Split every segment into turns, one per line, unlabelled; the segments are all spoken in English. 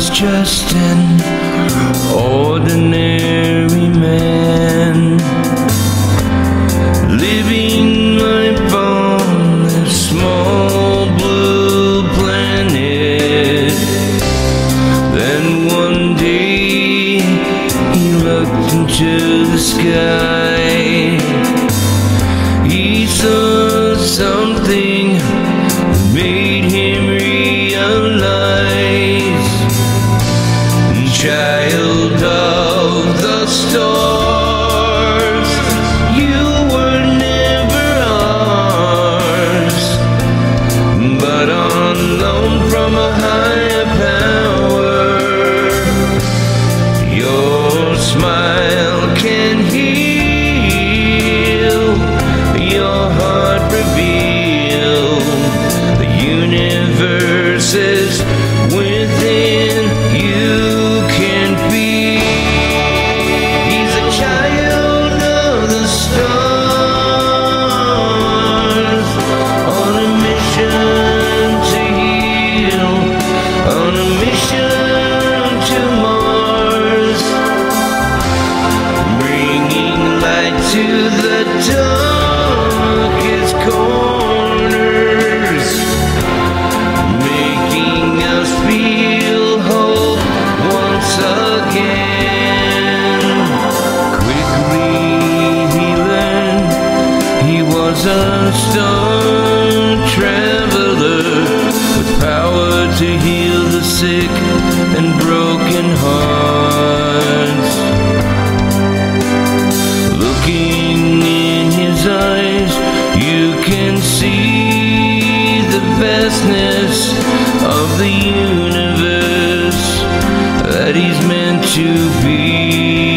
was just an ordinary man living life on this small blue planet. Then one day he looked into the sky. but unknown from a higher power. Your smile can heal, your heart reveal the. again. Quickly he learned he was a stone traveler with power to heal the sick and broken hearts. Looking in his eyes, you can see the vastness of the universe that he's meant to be.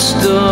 stood